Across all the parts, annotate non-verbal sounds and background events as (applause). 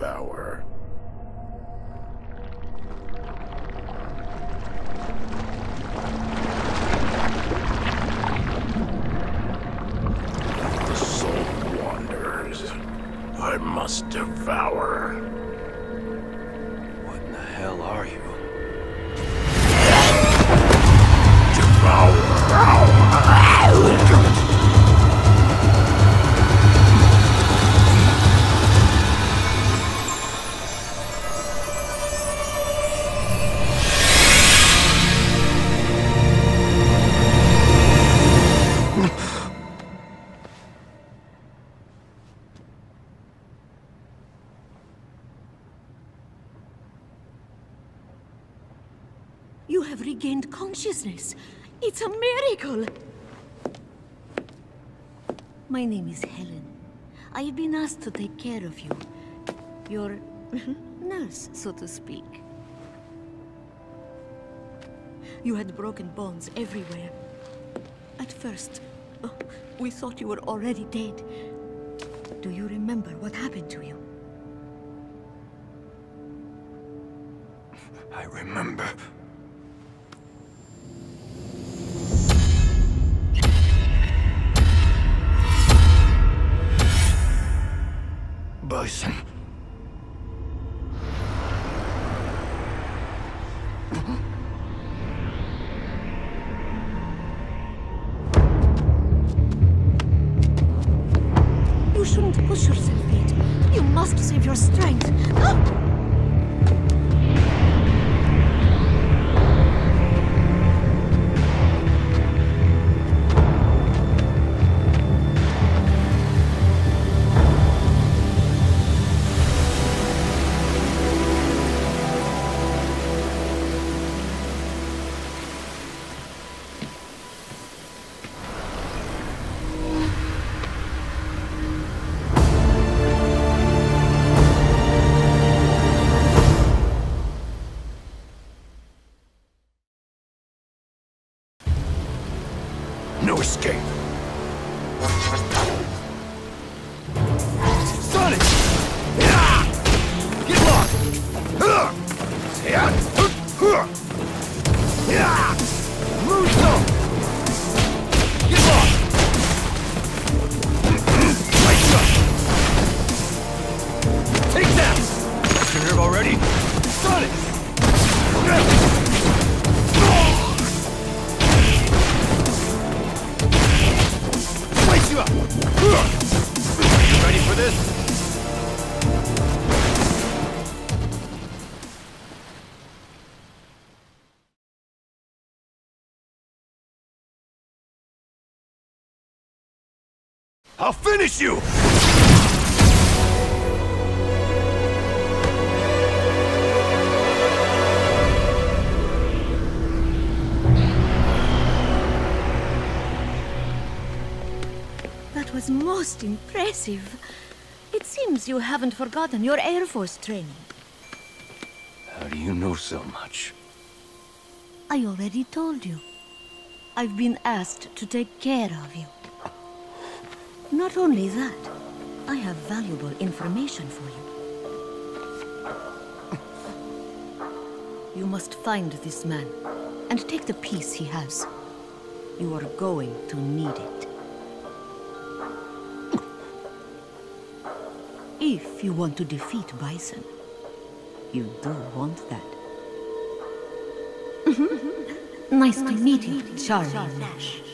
devour. The soul wanders. I must devour. What in the hell are you? Regained consciousness. It's a miracle! My name is Helen. I have been asked to take care of you. Your (laughs) nurse, so to speak. You had broken bones everywhere. At first, oh, we thought you were already dead. Do you remember what happened to you? I remember. Must save your strength. (gasps) Oh! I'll finish you! That was most impressive. It seems you haven't forgotten your Air Force training. How do you know so much? I already told you. I've been asked to take care of you. Not only that, I have valuable information for you. You must find this man and take the piece he has. You are going to need it. If you want to defeat Bison, you do want that. (laughs) nice, to meet you, Charlie Nash.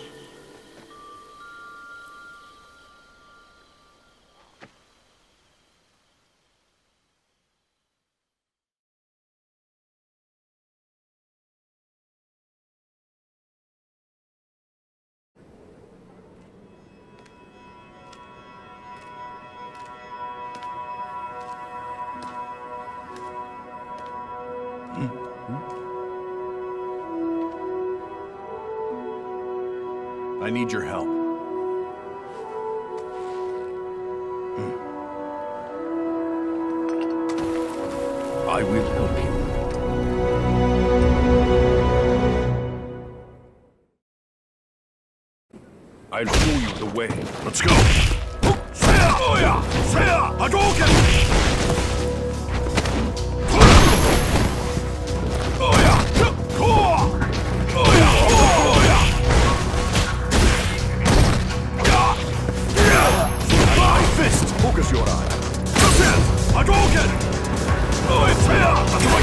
I need your help. Hmm. I will help you. I'll show you the way. Let's go. Oh, Focus your eye. Shoten! Hadouken! Oi, Freya!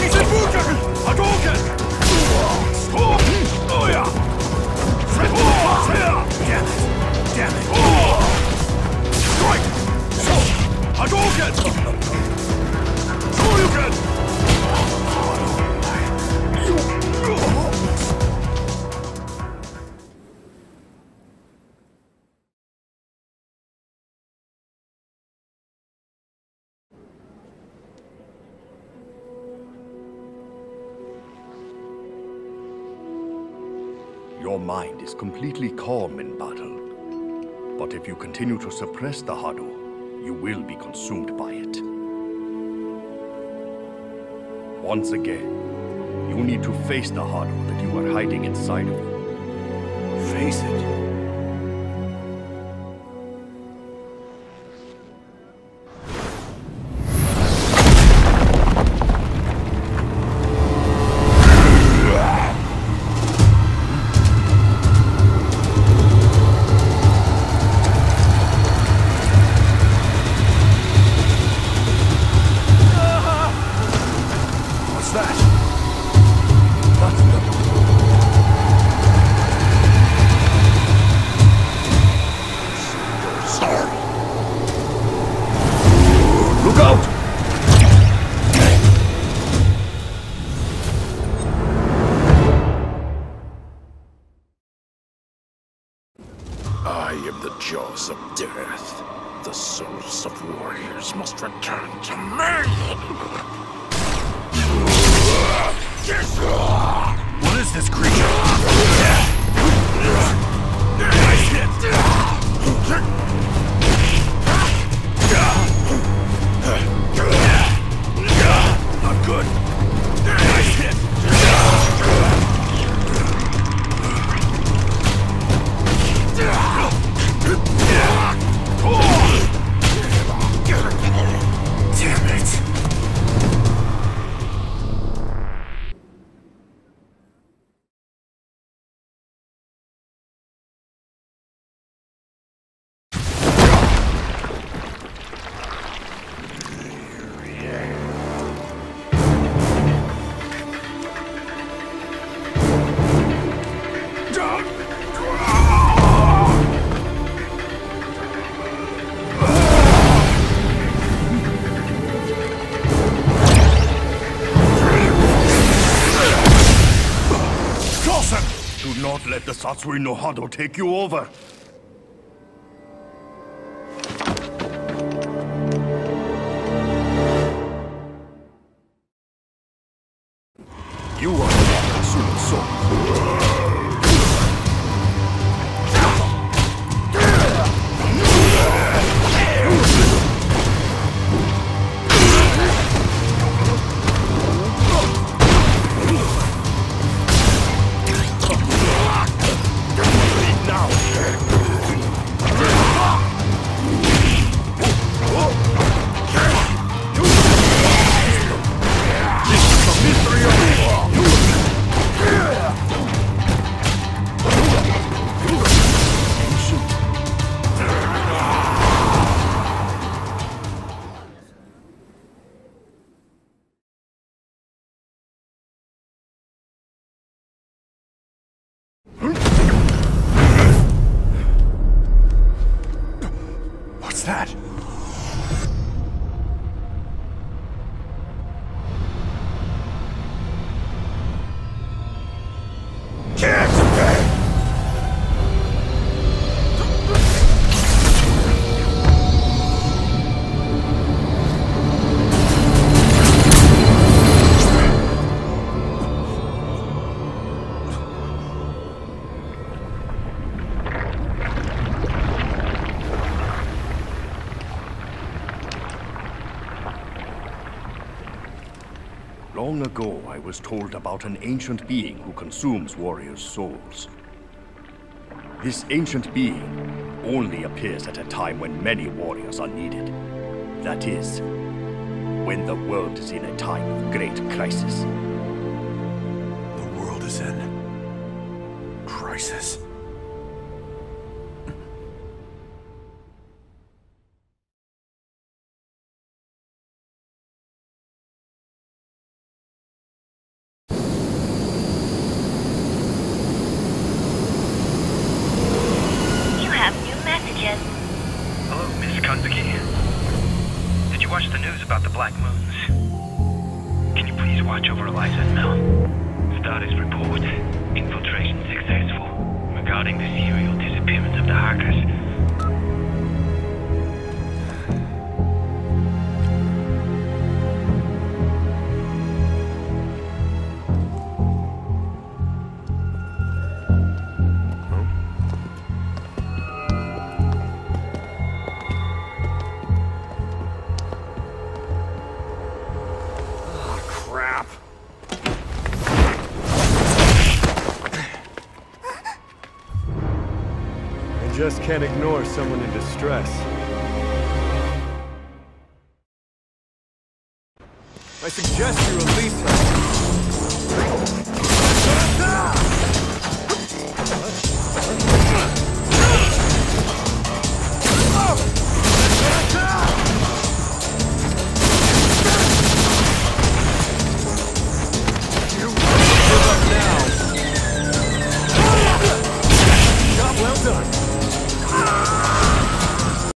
Magic Buken! Hadouken! Oh, oh yeah! Freya! Freya! Damn it! Damn it! Oh! Strike! So! Shoryuken! Mind is completely calm in battle. But if you continue to suppress the Hado, you will be consumed by it. Once again, you need to face the Hado that you are hiding inside of you. Face it. I am the jaws of death. The souls of warriors must return Satsui no Hado take you over. You are the one Long ago, I was told about an ancient being who consumes warriors' souls. This ancient being only appears at a time when many warriors are needed. That is, when the world is in a time of great crisis. The world is in crisis. Mel? Status report. Infiltration successful. Regarding the serial disappearance of the Harkers. Just can't ignore someone in distress.